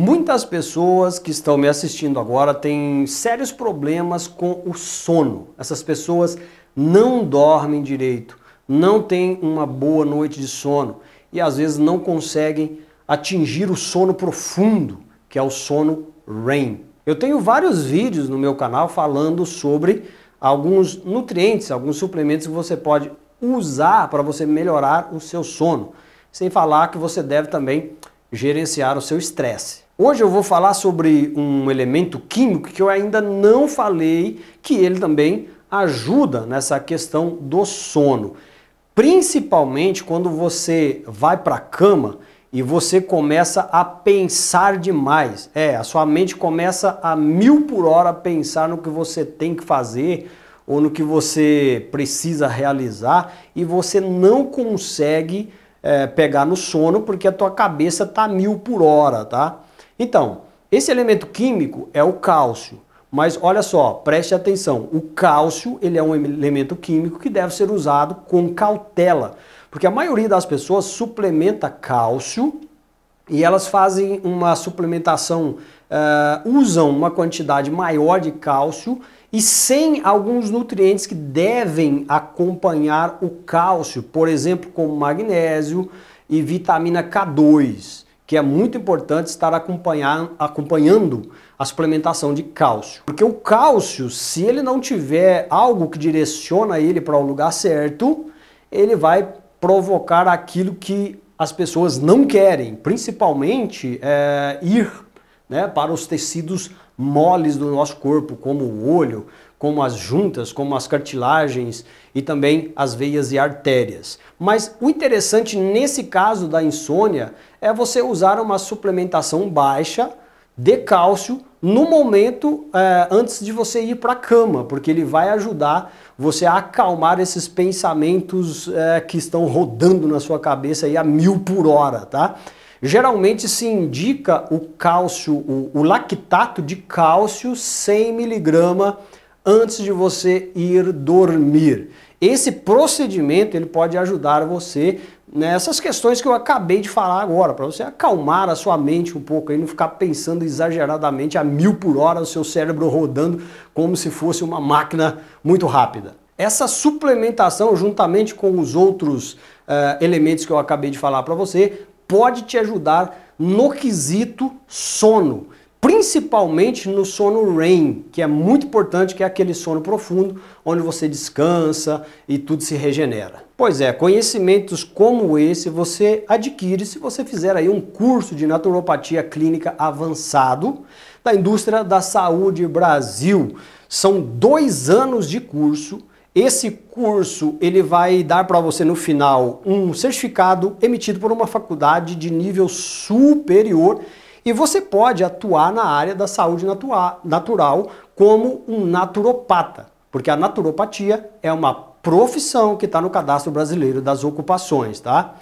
Muitas pessoas que estão me assistindo agora têm sérios problemas com o sono. Essas pessoas não dormem direito, não têm uma boa noite de sono e às vezes não conseguem atingir o sono profundo, que é o sono REM. Eu tenho vários vídeos no meu canal falando sobre alguns nutrientes, alguns suplementos que você pode usar para você melhorar o seu sono. Sem falar que você deve também gerenciar o seu estresse. Hoje eu vou falar sobre um elemento químico que eu ainda não falei, que ele também ajuda nessa questão do sono. Principalmente quando você vai para a cama e você começa a pensar demais. É, a sua mente começa a mil por hora pensar no que você tem que fazer ou no que você precisa realizar e você não consegue é, pegar no sono porque a tua cabeça está mil por hora, tá? Então, esse elemento químico é o cálcio. Mas olha só, preste atenção, o cálcio ele é um elemento químico que deve ser usado com cautela, porque a maioria das pessoas suplementa cálcio e elas fazem uma suplementação, uh, usam uma quantidade maior de cálcio e sem alguns nutrientes que devem acompanhar o cálcio, por exemplo, como magnésio e vitamina K2 que é muito importante estar acompanhando a suplementação de cálcio. Porque o cálcio, se ele não tiver algo que direciona ele para o lugar certo, ele vai provocar aquilo que as pessoas não querem, principalmente é, ir né, para os tecidos moles do nosso corpo, como o olho, como as juntas, como as cartilagens e também as veias e artérias. Mas o interessante nesse caso da insônia é você usar uma suplementação baixa de cálcio no momento é, antes de você ir para a cama, porque ele vai ajudar você a acalmar esses pensamentos é, que estão rodando na sua cabeça aí a mil por hora, tá? Geralmente se indica o cálcio, o, o lactato de cálcio 100 miligrama antes de você ir dormir. Esse procedimento ele pode ajudar você nessas questões que eu acabei de falar agora, para você acalmar a sua mente um pouco e não ficar pensando exageradamente a mil por hora, o seu cérebro rodando como se fosse uma máquina muito rápida. Essa suplementação, juntamente com os outros uh, elementos que eu acabei de falar para você, pode te ajudar no quesito sono principalmente no sono REM, que é muito importante, que é aquele sono profundo, onde você descansa e tudo se regenera. Pois é, conhecimentos como esse você adquire se você fizer aí um curso de naturopatia clínica avançado da indústria da saúde Brasil. São dois anos de curso. Esse curso ele vai dar para você no final um certificado emitido por uma faculdade de nível superior e você pode atuar na área da saúde natural como um naturopata, porque a naturopatia é uma profissão que está no cadastro brasileiro das ocupações, tá?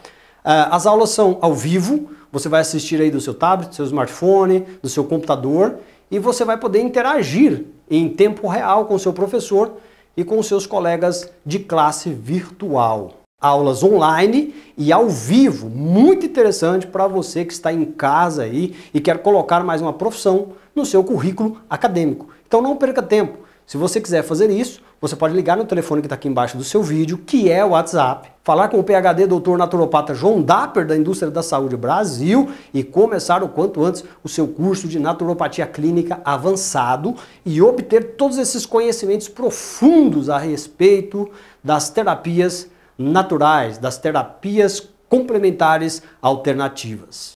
Ah, as aulas são ao vivo, você vai assistir aí do seu tablet, do seu smartphone, do seu computador e você vai poder interagir em tempo real com o seu professor e com os seus colegas de classe virtual aulas online e ao vivo, muito interessante para você que está em casa aí e quer colocar mais uma profissão no seu currículo acadêmico. Então não perca tempo. Se você quiser fazer isso, você pode ligar no telefone que está aqui embaixo do seu vídeo, que é o WhatsApp, falar com o PhD Dr. Naturopata João Dapper da Indústria da Saúde Brasil e começar o quanto antes o seu curso de naturopatia clínica avançado e obter todos esses conhecimentos profundos a respeito das terapias naturais, das terapias complementares alternativas.